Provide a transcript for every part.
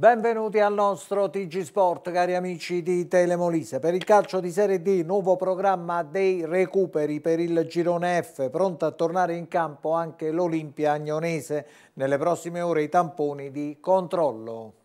Benvenuti al nostro TG Sport, cari amici di Telemolise. Per il calcio di Serie D, nuovo programma dei recuperi per il girone F, pronta a tornare in campo anche l'Olimpia Agnonese. Nelle prossime ore i tamponi di controllo.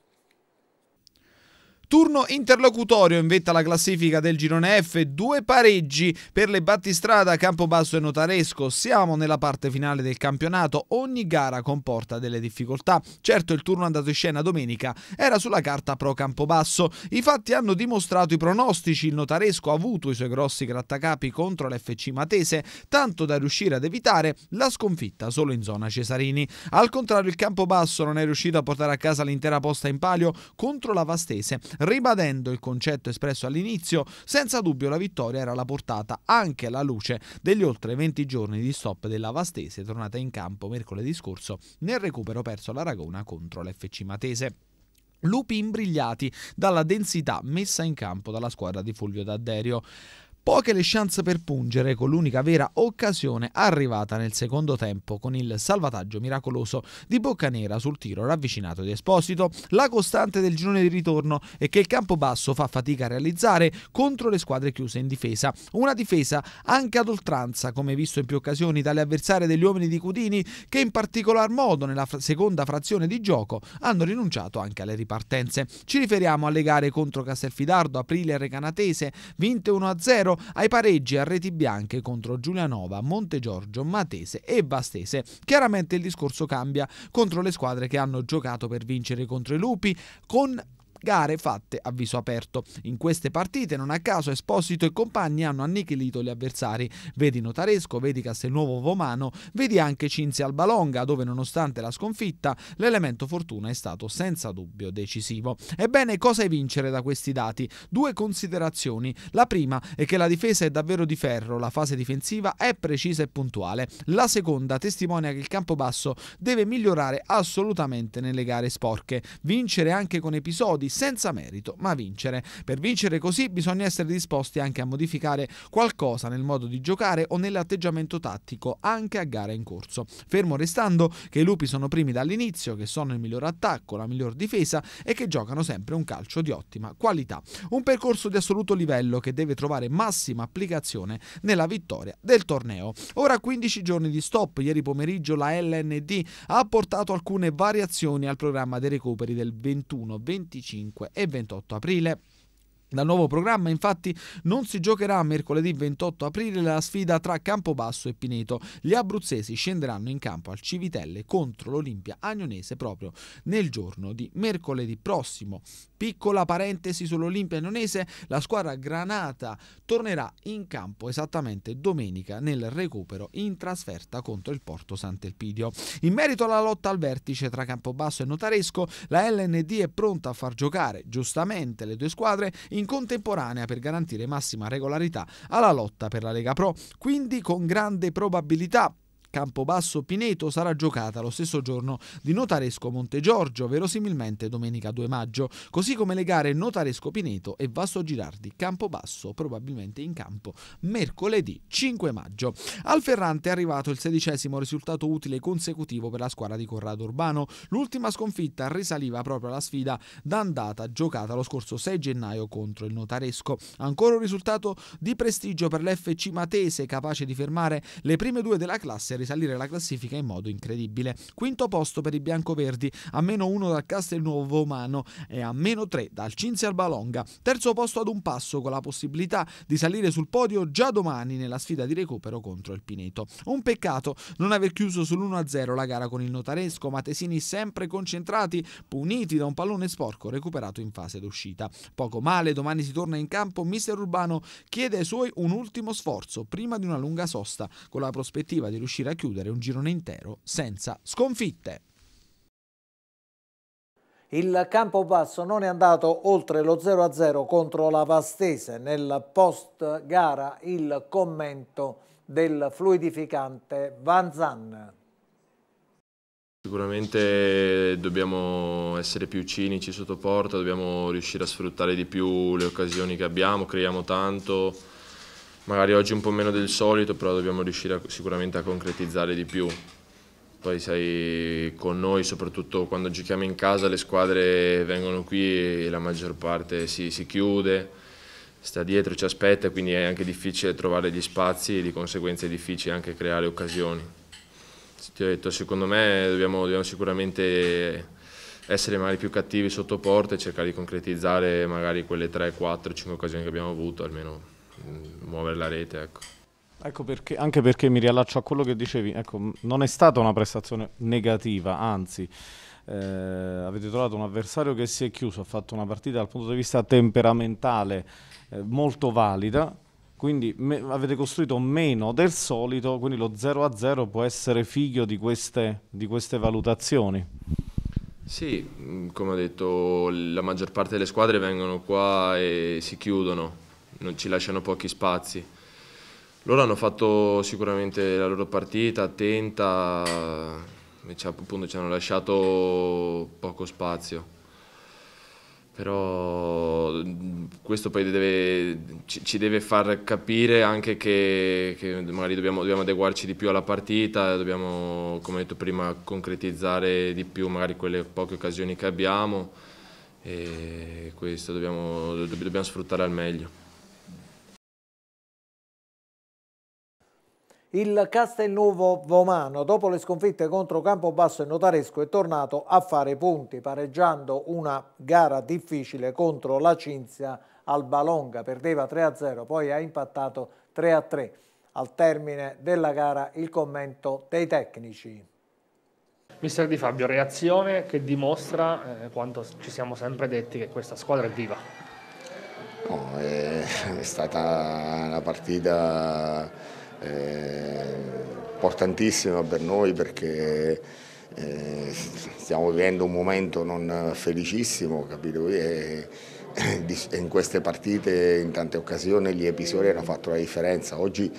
Turno interlocutorio in vetta alla classifica del girone F, due pareggi per le battistrada Campobasso e Notaresco. Siamo nella parte finale del campionato, ogni gara comporta delle difficoltà. Certo il turno andato in scena domenica era sulla carta pro Campobasso. I fatti hanno dimostrato i pronostici, il Notaresco ha avuto i suoi grossi grattacapi contro l'FC Matese, tanto da riuscire ad evitare la sconfitta solo in zona Cesarini. Al contrario il Campobasso non è riuscito a portare a casa l'intera posta in palio contro la Vastese Ribadendo il concetto espresso all'inizio, senza dubbio la vittoria era alla portata anche alla luce degli oltre 20 giorni di stop della Vastese tornata in campo mercoledì scorso nel recupero perso all'Aragona contro l'FC Matese. Lupi imbrigliati dalla densità messa in campo dalla squadra di Fulvio D'Adderio. Poche le chance per pungere con l'unica vera occasione arrivata nel secondo tempo con il salvataggio miracoloso di Boccanera sul tiro ravvicinato di Esposito. La costante del girone di ritorno è che il campo basso fa fatica a realizzare contro le squadre chiuse in difesa. Una difesa anche ad oltranza, come visto in più occasioni dalle avversarie degli uomini di Cudini, che in particolar modo nella seconda frazione di gioco hanno rinunciato anche alle ripartenze. Ci riferiamo alle gare contro Castelfidardo, Aprile e Recanatese, vinte 1-0 ai pareggi a reti bianche contro Giulianova, Montegiorgio, Matese e Vastese. Chiaramente il discorso cambia contro le squadre che hanno giocato per vincere contro i Lupi con gare fatte a viso aperto. In queste partite, non a caso, Esposito e compagni hanno annichilito gli avversari. Vedi Notaresco, vedi Castelnuovo Vomano, vedi anche Cinzia Albalonga, dove nonostante la sconfitta, l'elemento fortuna è stato senza dubbio decisivo. Ebbene, cosa è vincere da questi dati? Due considerazioni. La prima è che la difesa è davvero di ferro, la fase difensiva è precisa e puntuale. La seconda testimonia che il campobasso deve migliorare assolutamente nelle gare sporche, vincere anche con episodi senza merito, ma vincere. Per vincere così bisogna essere disposti anche a modificare qualcosa nel modo di giocare o nell'atteggiamento tattico, anche a gara in corso. Fermo restando che i lupi sono primi dall'inizio, che sono il miglior attacco, la miglior difesa e che giocano sempre un calcio di ottima qualità. Un percorso di assoluto livello che deve trovare massima applicazione nella vittoria del torneo. Ora 15 giorni di stop, ieri pomeriggio la LND ha apportato alcune variazioni al programma dei recuperi del 21, 25 25 e 28 aprile. Dal nuovo programma infatti non si giocherà mercoledì 28 aprile la sfida tra Campobasso e Pineto. Gli abruzzesi scenderanno in campo al Civitelle contro l'Olimpia Agnonese proprio nel giorno di mercoledì prossimo. Piccola parentesi sull'Olimpia Agnonese, la squadra granata tornerà in campo esattamente domenica nel recupero in trasferta contro il Porto Sant'Elpidio. In merito alla lotta al vertice tra Campobasso e Notaresco, la LND è pronta a far giocare giustamente le due squadre in contemporanea per garantire massima regolarità alla lotta per la Lega Pro, quindi con grande probabilità Campobasso Pineto sarà giocata lo stesso giorno di Notaresco Montegiorgio, verosimilmente domenica 2 maggio, così come le gare Notaresco Pineto e Vasto Girardi Campobasso, probabilmente in campo mercoledì 5 maggio. Al Ferrante è arrivato il sedicesimo risultato utile consecutivo per la squadra di Corrado Urbano. L'ultima sconfitta risaliva proprio alla sfida d'andata giocata lo scorso 6 gennaio contro il Notaresco. Ancora un risultato di prestigio per l'FC Matese, capace di fermare le prime due della classe risalire la classifica in modo incredibile. Quinto posto per i biancoverdi, a meno 1 dal Castelnuovo Umano e a meno 3 dal Cinzia Albalonga. Terzo posto ad un passo con la possibilità di salire sul podio già domani nella sfida di recupero contro il Pineto. Un peccato non aver chiuso sull'1-0 la gara con il Notaresco, Matesini sempre concentrati, puniti da un pallone sporco recuperato in fase d'uscita. Poco male, domani si torna in campo, mister Urbano chiede ai suoi un ultimo sforzo prima di una lunga sosta, con la prospettiva di riuscire a chiudere un girone intero senza sconfitte. Il Campobasso non è andato oltre lo 0-0 contro la Vastese. Nel post gara il commento del fluidificante Van Zan. Sicuramente dobbiamo essere più cinici sotto porta, dobbiamo riuscire a sfruttare di più le occasioni che abbiamo, creiamo tanto, magari oggi un po' meno del solito, però dobbiamo riuscire a, sicuramente a concretizzare di più. poi sai, con noi, soprattutto quando giochiamo in casa, le squadre vengono qui e la maggior parte si, si chiude, sta dietro, ci aspetta, quindi è anche difficile trovare gli spazi e di conseguenza è difficile anche creare occasioni. Ti ho detto, secondo me dobbiamo, dobbiamo sicuramente essere magari più cattivi sotto porta e cercare di concretizzare magari quelle 3, 4, 5 occasioni che abbiamo avuto, almeno muovere la rete. Ecco. Ecco perché, anche perché mi riallaccio a quello che dicevi, ecco, non è stata una prestazione negativa, anzi eh, avete trovato un avversario che si è chiuso, ha fatto una partita dal punto di vista temperamentale eh, molto valida, quindi me, avete costruito meno del solito, quindi lo 0-0 può essere figlio di queste, di queste valutazioni. Sì, mm, come ho detto, la maggior parte delle squadre vengono qua e si chiudono, non ci lasciano pochi spazi loro hanno fatto sicuramente la loro partita attenta, ci, appunto ci hanno lasciato poco spazio. Però questo poi deve, ci, ci, deve far capire anche che, che magari dobbiamo, dobbiamo, adeguarci di più alla partita, dobbiamo, come detto prima, concretizzare di più magari quelle poche occasioni che abbiamo e questo dobbiamo, dobbiamo sfruttare al meglio. Il Castelnuovo Vomano, dopo le sconfitte contro Campobasso e Notaresco, è tornato a fare punti, pareggiando una gara difficile contro la Cinzia al Balonga. Perdeva 3-0, poi ha impattato 3-3. Al termine della gara il commento dei tecnici. Mister Di Fabio, reazione che dimostra eh, quanto ci siamo sempre detti che questa squadra è viva. No, è, è stata una partita importantissima per noi perché eh, stiamo vivendo un momento non felicissimo, capito? E, e in queste partite in tante occasioni gli episodi hanno fatto la differenza. Oggi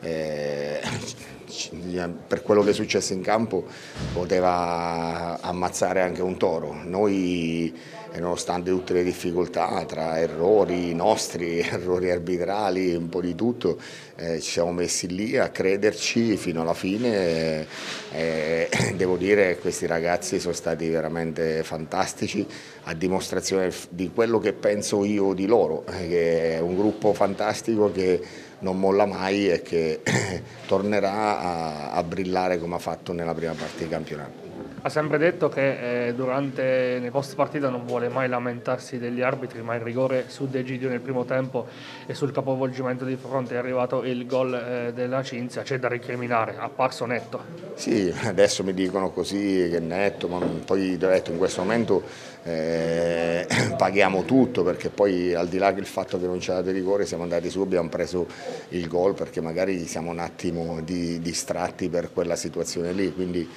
eh, per quello che è successo in campo poteva ammazzare anche un toro. Noi nonostante tutte le difficoltà tra errori nostri, errori arbitrali, un po' di tutto, eh, ci siamo messi lì a crederci fino alla fine. E eh, devo dire che questi ragazzi sono stati veramente fantastici a dimostrazione di quello che penso io di loro, eh, che è un gruppo fantastico che non molla mai e che tornerà a, a brillare come ha fatto nella prima parte di campionato ha sempre detto che eh, durante nei post partita non vuole mai lamentarsi degli arbitri, ma il rigore su De Gidio nel primo tempo e sul capovolgimento di fronte è arrivato il gol eh, della Cinzia, c'è da ricriminare, apparso netto. Sì, adesso mi dicono così che è netto, ma poi detto in questo momento eh, paghiamo tutto perché poi al di là del fatto che non c'è dato il rigore siamo andati su, abbiamo preso il gol perché magari siamo un attimo di, distratti per quella situazione lì. Quindi,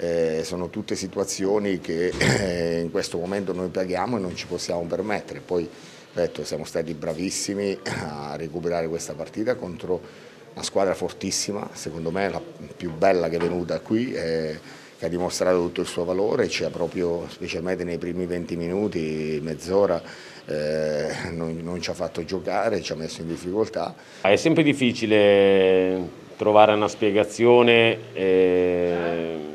eh, sono tutte situazioni che eh, in questo momento noi paghiamo e non ci possiamo permettere. Poi detto, siamo stati bravissimi a recuperare questa partita contro una squadra fortissima, secondo me la più bella che è venuta qui. Eh, che ha dimostrato tutto il suo valore, ci ha proprio, specialmente nei primi 20 minuti, mezz'ora, eh, non, non, ci ha fatto giocare, ci ha messo in difficoltà. È sempre difficile trovare una spiegazione. Eh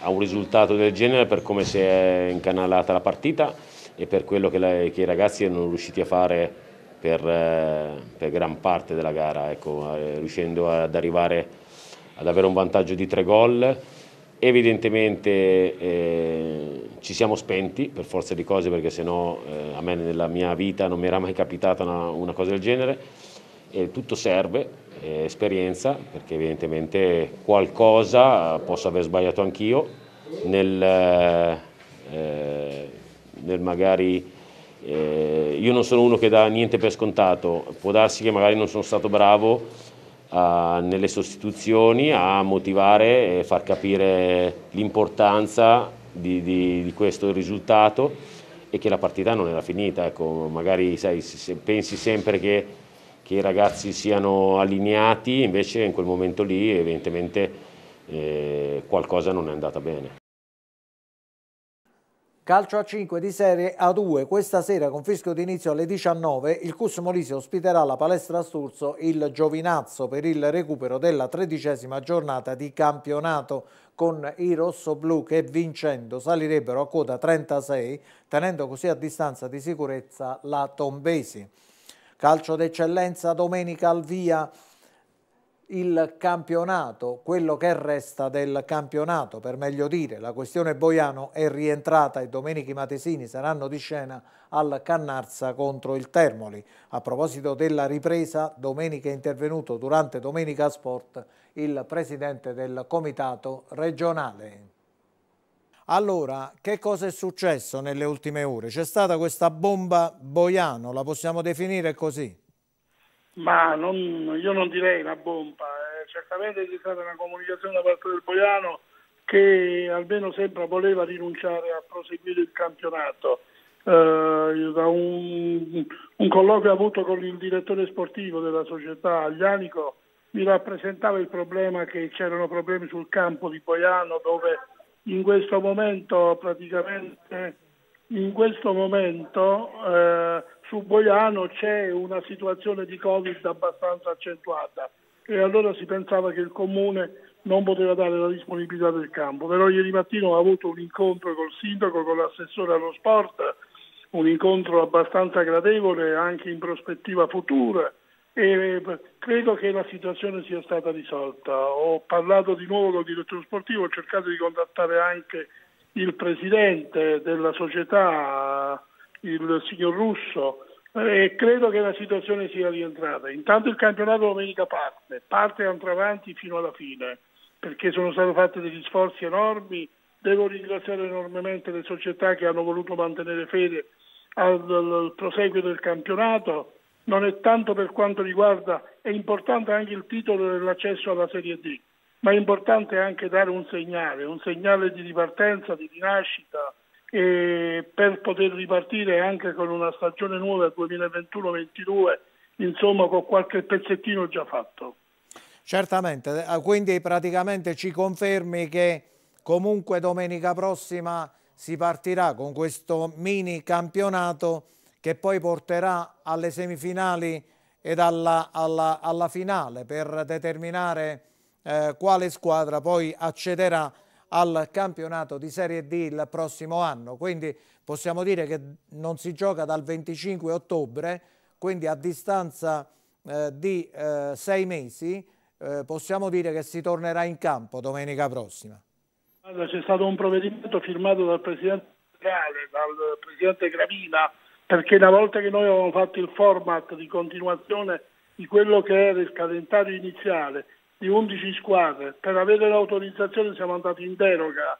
a un risultato del genere per come si è incanalata la partita e per quello che, la, che i ragazzi erano riusciti a fare per, eh, per gran parte della gara, ecco, eh, riuscendo ad arrivare ad avere un vantaggio di tre gol. Evidentemente eh, ci siamo spenti per forza di cose perché sennò eh, a me nella mia vita non mi era mai capitata una, una cosa del genere e tutto serve, eh, esperienza, perché evidentemente qualcosa posso aver sbagliato anch'io nel, eh, nel magari eh, io non sono uno che dà niente per scontato, può darsi che magari non sono stato bravo a, nelle sostituzioni a motivare e far capire l'importanza di, di, di, questo risultato e che la partita non era finita, ecco, magari sai, se pensi sempre che che i ragazzi siano allineati, invece in quel momento lì evidentemente eh, qualcosa non è andata bene. Calcio a 5 di serie A2, questa sera con fischio d'inizio alle 19 il Cus Molise ospiterà la palestra Sturzo il Giovinazzo per il recupero della tredicesima giornata di campionato con i rossoblù che vincendo salirebbero a quota 36, tenendo così a distanza di sicurezza la Tombesi. Calcio d'eccellenza domenica al via il campionato, quello che resta del campionato, per meglio dire, la questione Boiano è rientrata e Domenichi Matesini saranno di scena al Cannarsa contro il Termoli. A proposito della ripresa, domenica è intervenuto durante Domenica Sport il presidente del comitato regionale. Allora, che cosa è successo nelle ultime ore? C'è stata questa bomba Boiano, la possiamo definire così? Ma non, io non direi una bomba, eh. certamente c'è stata una comunicazione da parte del Boiano che almeno sembra voleva rinunciare a proseguire il campionato. Eh, da un, un, colloquio avuto con il direttore sportivo della società Aglianico mi rappresentava il problema che c'erano problemi sul campo di Boiano dove in questo momento praticamente in questo momento eh, su Boiano c'è una situazione di Covid abbastanza accentuata. E allora si pensava che il comune non poteva dare la disponibilità del campo, però ieri mattina ho avuto un incontro col sindaco, con l'assessore allo sport, un incontro abbastanza gradevole anche in prospettiva futura e credo che la situazione sia stata risolta. Ho parlato di nuovo con il direttore sportivo, ho cercato di contattare anche il presidente della società, il signor Russo, e credo che la situazione sia rientrata. Intanto il campionato domenica parte, parte e andrà avanti fino alla fine, perché sono stati fatti degli sforzi enormi. Devo ringraziare enormemente le società che hanno voluto mantenere fede al, al proseguio del campionato. Non è tanto per quanto riguarda, è importante anche il titolo dell'accesso alla Serie D ma è importante anche dare un segnale, un segnale di ripartenza, di rinascita per poter ripartire anche con una stagione nuova 2021-22, insomma con qualche pezzettino già fatto. Certamente, eh, quindi praticamente ci confermi che comunque domenica prossima si partirà con questo mini campionato che poi porterà alle semifinali ed alla, alla, alla finale per determinare eh, quale squadra poi accederà al campionato di Serie D il prossimo anno. Quindi possiamo dire che non si gioca dal 25 ottobre, quindi a distanza eh, di eh, sei mesi eh, possiamo dire che si tornerà in campo domenica prossima. C'è stato un provvedimento firmato dal Presidente dal Presidente Gravina, perché una volta che noi avevamo fatto il format di continuazione di quello che era il calendario iniziale di 11 squadre. Per avere l'autorizzazione siamo andati in deroga,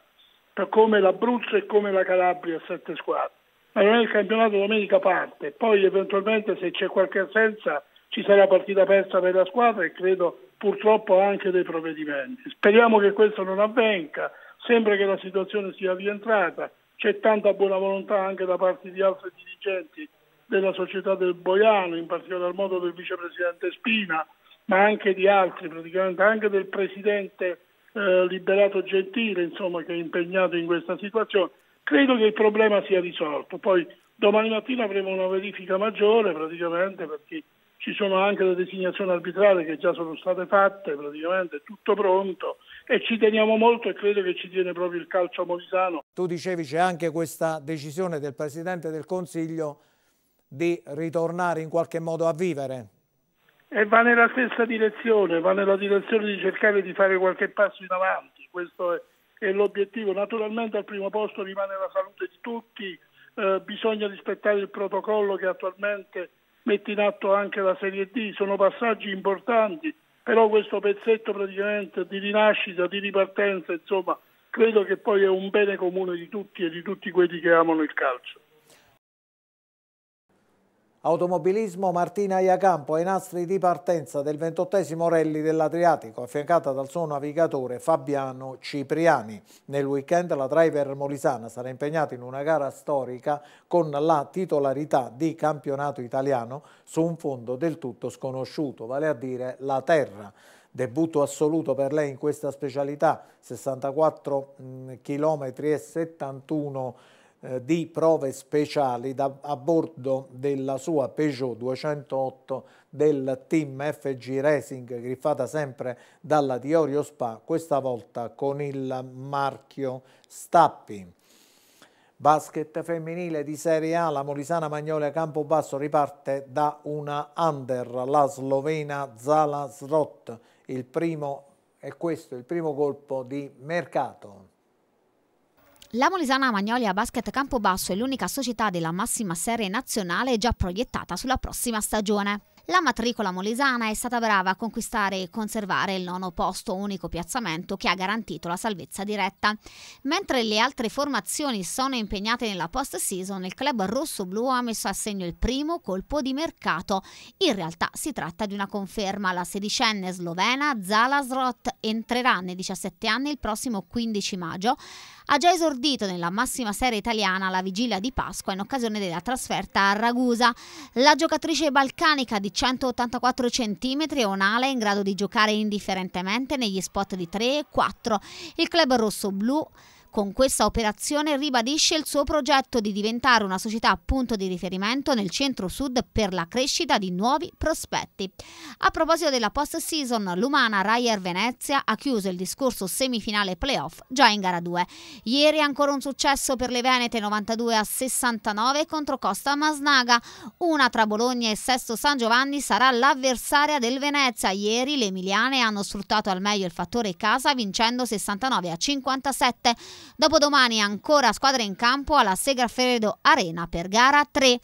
per come l'Abruzzo e come la Calabria a 7 squadre. Ma non è il campionato domenica parte, poi eventualmente se c'è qualche assenza ci sarà partita persa per la squadra e credo purtroppo anche dei provvedimenti. Speriamo che questo non avvenga, sembra che la situazione sia rientrata, c'è tanta buona volontà anche da parte di altri dirigenti della società del Boiano, in particolar modo del vicepresidente Spina, ma anche di altri, praticamente anche del presidente eh, Liberato Gentile, insomma, che è impegnato in questa situazione. Credo che il problema sia risolto. Poi domani mattina avremo una verifica maggiore, praticamente, perché ci sono anche le designazioni arbitrali che già sono state fatte, praticamente tutto pronto e ci teniamo molto e credo che ci tiene proprio il calcio molisano. Tu dicevi c'è anche questa decisione del Presidente del Consiglio di ritornare in qualche modo a vivere e va nella stessa direzione, va nella direzione di cercare di fare qualche passo in avanti, questo è, è l'obiettivo. Naturalmente al primo posto rimane la salute di tutti, eh, bisogna rispettare il protocollo che attualmente mette in atto anche la Serie D, sono passaggi importanti, però questo pezzetto praticamente di rinascita, di ripartenza, insomma, credo che poi è un bene comune di tutti e di tutti quelli che amano il calcio. Automobilismo Martina Iacampo ai nastri di partenza del ventottesimo rally dell'Adriatico, affiancata dal suo navigatore Fabiano Cipriani. Nel weekend la driver molisana sarà impegnata in una gara storica con la titolarità di campionato italiano su un fondo del tutto sconosciuto, vale a dire la terra. Debutto assoluto per lei in questa specialità, 64 km e 71 eh, di prove speciali da, a bordo della sua Peugeot 208 del team FG Racing griffata sempre dalla Diorio Spa, questa volta con il marchio Stappi. Basket femminile di Serie A, la Molisana Magnolia Campobasso riparte da una under, la slovena Zala Srot, il primo è questo, il primo colpo di mercato. La Molisana Magnolia Basket Campobasso è l'unica società della massima serie nazionale già proiettata sulla prossima stagione. La matricola molisana è stata brava a conquistare e conservare il nono posto, unico piazzamento che ha garantito la salvezza diretta. Mentre le altre formazioni sono impegnate nella post-season, il club rosso-blu ha messo a segno il primo colpo di mercato. In realtà si tratta di una conferma. La sedicenne slovena Zala Zrot entrerà nei 17 anni il prossimo 15 maggio ha già esordito nella massima serie italiana alla vigilia di Pasqua in occasione della trasferta a Ragusa. La giocatrice balcanica di 184 cm è un'ala in grado di giocare indifferentemente negli spot di 3 e 4. Il club rosso-blu con questa operazione ribadisce il suo progetto di diventare una società punto di riferimento nel centro-sud per la crescita di nuovi prospetti. A proposito della post-season, l'Umana Rayer Venezia ha chiuso il discorso semifinale playoff già in gara 2. Ieri ancora un successo per le Venete 92 a 69 contro Costa Masnaga. Una tra Bologna e Sesto San Giovanni sarà l'avversaria del Venezia. Ieri le emiliane hanno sfruttato al meglio il fattore casa vincendo 69 a 57. Dopodomani ancora squadre in campo alla Segafredo Arena per gara 3.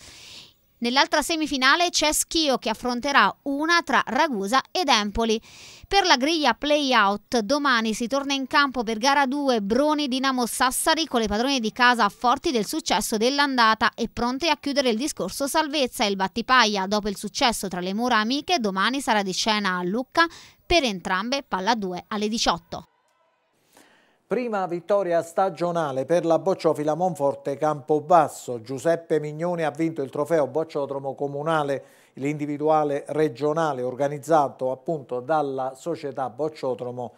Nell'altra semifinale c'è Schio che affronterà una tra Ragusa ed Empoli. Per la griglia play-out domani si torna in campo per gara 2 Broni Dinamo Sassari con le padrone di casa forti del successo dell'andata e pronte a chiudere il discorso salvezza. Il Battipaglia dopo il successo tra le mura amiche domani sarà di scena a Lucca per entrambe palla 2 alle 18. Prima vittoria stagionale per la Bocciofila Monforte Campobasso. Giuseppe Mignoni ha vinto il trofeo Bocciodromo Comunale, l'individuale regionale organizzato appunto dalla società Bocciodromo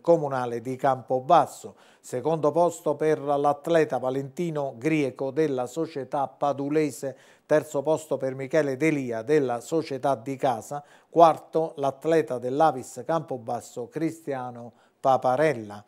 Comunale di Campobasso. Secondo posto per l'atleta Valentino Grieco della società Padulese, terzo posto per Michele Delia della società di casa, quarto l'atleta dell'Avis Campobasso Cristiano Paparella.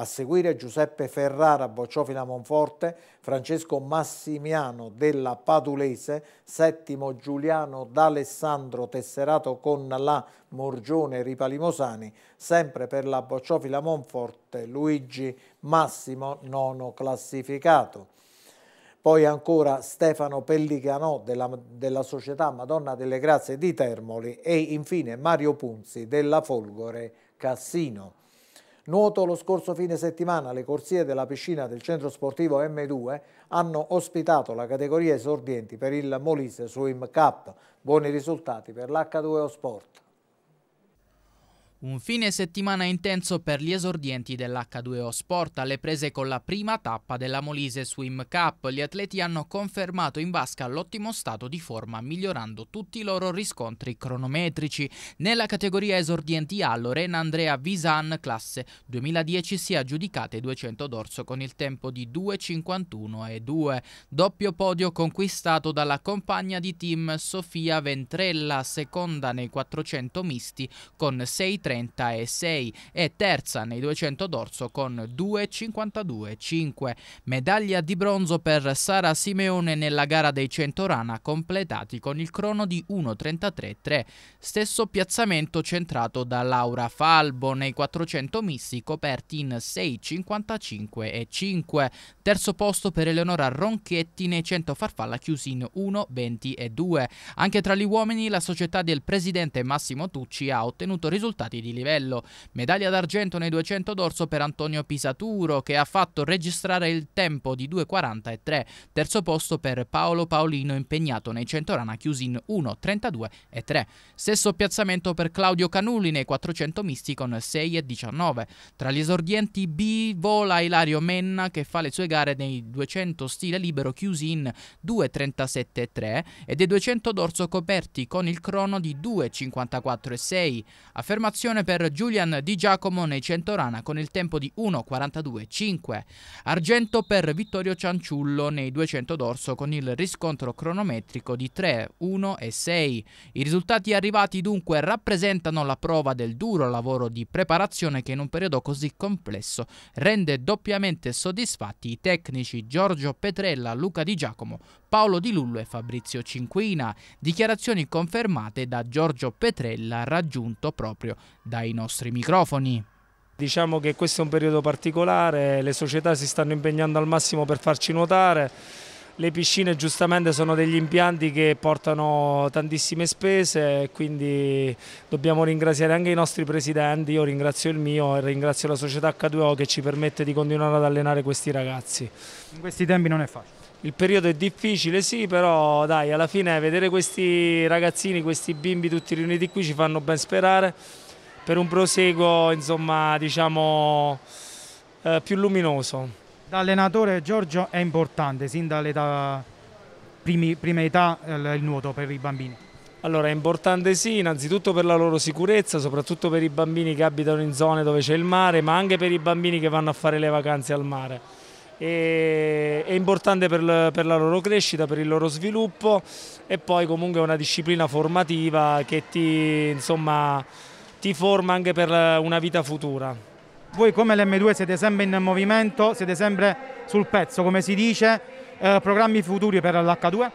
A seguire Giuseppe Ferrara, Bocciofila Monforte, Francesco Massimiano della Padulese, settimo Giuliano D'Alessandro tesserato con la Morgione Ripalimosani, sempre per la Bocciofila Monforte Luigi Massimo, nono classificato. Poi ancora Stefano Pellicanò della, della, società Madonna delle Grazie di Termoli e infine Mario Punzi della Folgore Cassino. Nuoto lo scorso fine settimana le corsie della piscina del centro sportivo M2 hanno ospitato la categoria esordienti per il Molise Swim Cup. Buoni risultati per l'H2O Sport. Un fine settimana intenso per gli esordienti dell'H2O Sport alle prese con la prima tappa della Molise Swim Cup. Gli atleti hanno confermato in vasca l'ottimo stato di forma migliorando tutti i loro riscontri cronometrici. Nella categoria esordienti A Lorena Andrea Visan classe 2010 si è aggiudicate 200 d'orso con il tempo di 2.51 e 2. Doppio podio conquistato dalla compagna di team Sofia Ventrella, seconda nei 400 misti con 6 36 e terza nei 200 d'orso con 2,52,5. Medaglia di bronzo per Sara Simeone nella gara dei 100 rana completati con il crono di 1,33,3. Stesso piazzamento centrato da Laura Falbo nei 400 missi coperti in 6,55 e 5. Terzo posto per Eleonora Ronchetti nei 100 farfalla chiusi in 1,20 e 2. Anche tra gli uomini la società del presidente Massimo Tucci ha ottenuto risultati di livello. Medaglia d'argento nei 200 d'orso per Antonio Pisaturo che ha fatto registrare il tempo di 2,40 e 3. Terzo posto per Paolo Paolino impegnato nei 100 rana chiusi in 1,32 e 3. Stesso piazzamento per Claudio Canulli nei 400 misti con 6 e 19. Tra gli esordienti B vola Ilario Menna che fa le sue gare nei 200 stile libero chiusi in 2,37 e 3 e dei 200 d'orso coperti con il crono di 2,54 e 6. Affermazione prestazione per Julian Di Giacomo nei Centorana con il tempo di 1.42.5. Argento per Vittorio Cianciullo nei 200 d'orso con il riscontro cronometrico di 3, 1 e 6. I risultati arrivati dunque rappresentano la prova del duro lavoro di preparazione che in un periodo così complesso rende doppiamente soddisfatti i tecnici Giorgio Petrella, Luca Di Giacomo, Paolo Di Lullo e Fabrizio Cinquina, dichiarazioni confermate da Giorgio Petrella raggiunto proprio dai nostri microfoni. Diciamo che questo è un periodo particolare, le società si stanno impegnando al massimo per farci nuotare, le piscine giustamente sono degli impianti che portano tantissime spese, quindi dobbiamo ringraziare anche i nostri presidenti, io ringrazio il mio e ringrazio la società H2O che ci permette di continuare ad allenare questi ragazzi. In questi tempi non è facile. Il periodo è difficile, sì, però dai, alla fine vedere questi ragazzini, questi bimbi tutti riuniti qui ci fanno ben sperare per un proseguo, insomma, diciamo, eh, più luminoso. Da allenatore Giorgio è importante, sin dall'età prima età il nuoto per i bambini. Allora è importante sì, innanzitutto per la loro sicurezza, soprattutto per i bambini che abitano in zone dove c'è il mare, ma anche per i bambini che vanno a fare le vacanze al mare e è importante per, per, la loro crescita, per il loro sviluppo e poi comunque è una disciplina formativa che ti, insomma, ti forma anche per una vita futura. Voi come l'M2 siete sempre in movimento, siete sempre sul pezzo come si dice, eh, programmi futuri per l'H2?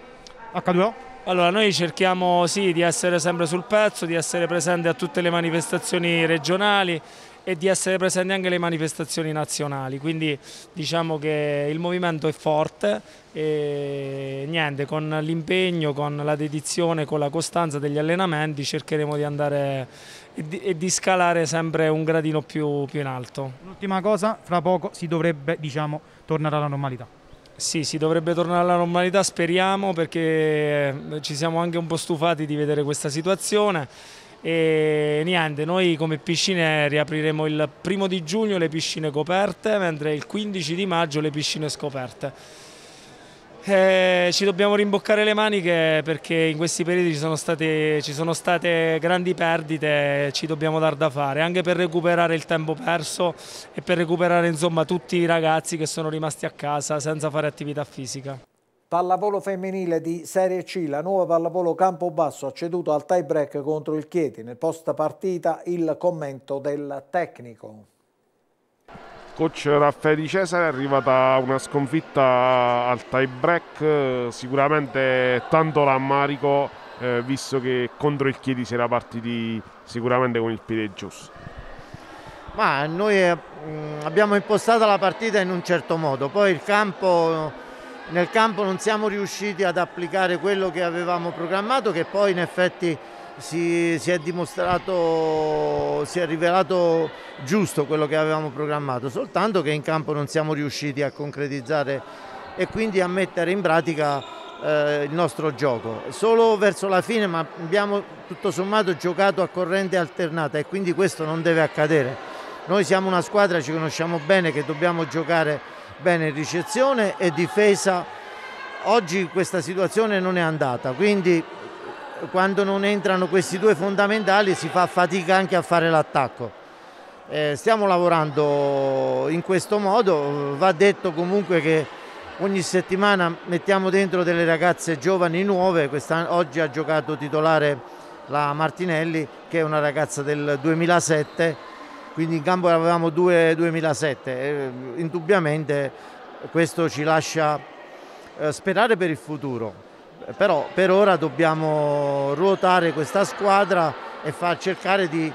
H2O? Allora noi cerchiamo sì, di essere sempre sul pezzo, di essere presenti a tutte le manifestazioni regionali e di essere presenti anche alle manifestazioni nazionali, quindi diciamo che il movimento è forte e niente, con l'impegno, con la dedizione, con la costanza degli allenamenti cercheremo di andare e di, e di scalare sempre un gradino più, più in alto. L'ultima cosa, fra poco si dovrebbe diciamo, tornare alla normalità. Sì, si dovrebbe tornare alla normalità, speriamo, perché eh, ci siamo anche un po' stufati di vedere questa situazione e niente, noi come piscine riapriremo il primo di giugno le piscine coperte, mentre il 15 di maggio le piscine scoperte. E ci dobbiamo rimboccare le maniche perché in questi periodi ci sono, state, ci sono state grandi perdite, ci dobbiamo dar da fare, anche per recuperare il tempo perso e per recuperare insomma, tutti i ragazzi che sono rimasti a casa senza fare attività fisica. Pallavolo femminile di Serie C, la nuova pallavolo Campobasso ha ceduto al tie break contro il Chieti. Nel post partita il commento del tecnico. Coach Raffaele Cesare è arrivata una sconfitta al tie break, sicuramente tanto rammarico eh, visto che contro il Chieti si era partiti sicuramente con il piede giusto. Ma noi eh, abbiamo impostato la partita in un certo modo, poi campo nel campo non siamo riusciti ad applicare quello che avevamo programmato che poi in effetti si, si, è dimostrato, si è rivelato giusto quello che avevamo programmato, soltanto che in campo non siamo riusciti a concretizzare e quindi a mettere in pratica eh, il nostro gioco. Solo verso la fine ma abbiamo tutto sommato giocato a corrente alternata e quindi questo non deve accadere. Noi siamo una squadra, ci conosciamo bene che dobbiamo giocare bene ricezione e difesa. Oggi questa situazione non è andata, quindi quando non entrano questi due fondamentali si fa fatica anche a fare l'attacco. Eh, stiamo lavorando in questo modo, va detto comunque che ogni settimana mettiamo dentro delle ragazze giovani nuove, oggi ha giocato titolare la Martinelli che è una ragazza del 2007 quindi in campo avevamo due 2007 e indubbiamente questo ci lascia eh, sperare per il futuro però per ora dobbiamo ruotare questa squadra e far cercare di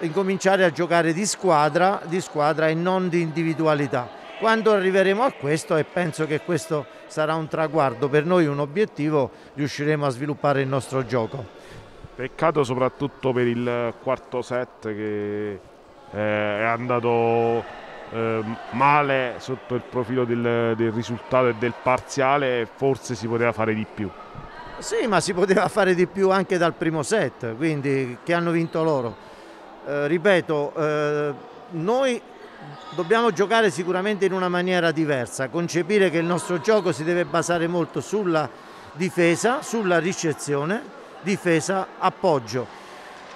incominciare a giocare di squadra, di squadra e non di individualità. Quando arriveremo a questo e penso che questo sarà un traguardo per noi, un obiettivo, riusciremo a sviluppare il nostro gioco. Peccato soprattutto per il quarto set che eh, è andato eh, male sotto il profilo del, del risultato e del parziale, forse si poteva fare di più. Sì, ma si poteva fare di più anche dal primo set, quindi che hanno vinto loro. Eh, ripeto, eh, noi dobbiamo giocare sicuramente in una maniera diversa, concepire che il nostro gioco si deve basare molto sulla difesa, sulla ricezione, difesa, appoggio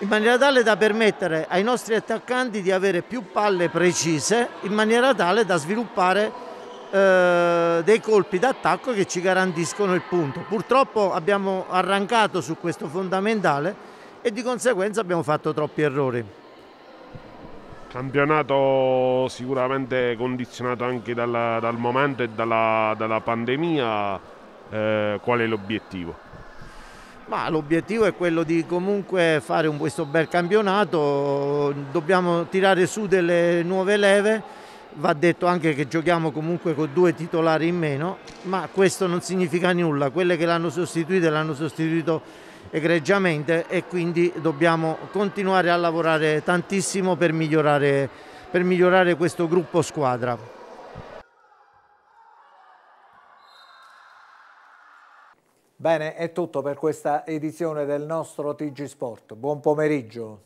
in maniera tale da permettere ai nostri attaccanti di avere più palle precise, in maniera tale da sviluppare eh, dei colpi d'attacco che ci garantiscono il punto. Purtroppo abbiamo arrancato su questo fondamentale e di conseguenza abbiamo fatto troppi errori. Campionato sicuramente condizionato anche dalla, dal momento e dalla, dalla pandemia, eh, qual è l'obiettivo? L'obiettivo è quello di comunque fare un, questo bel campionato, dobbiamo tirare su delle nuove leve, va detto anche che giochiamo comunque con due titolari in meno, ma questo non significa nulla, quelle che l'hanno sostituito l'hanno sostituito egregiamente e quindi dobbiamo continuare a lavorare tantissimo per migliorare, per migliorare questo gruppo squadra. Bene, è tutto per questa edizione del nostro TG Sport. Buon pomeriggio.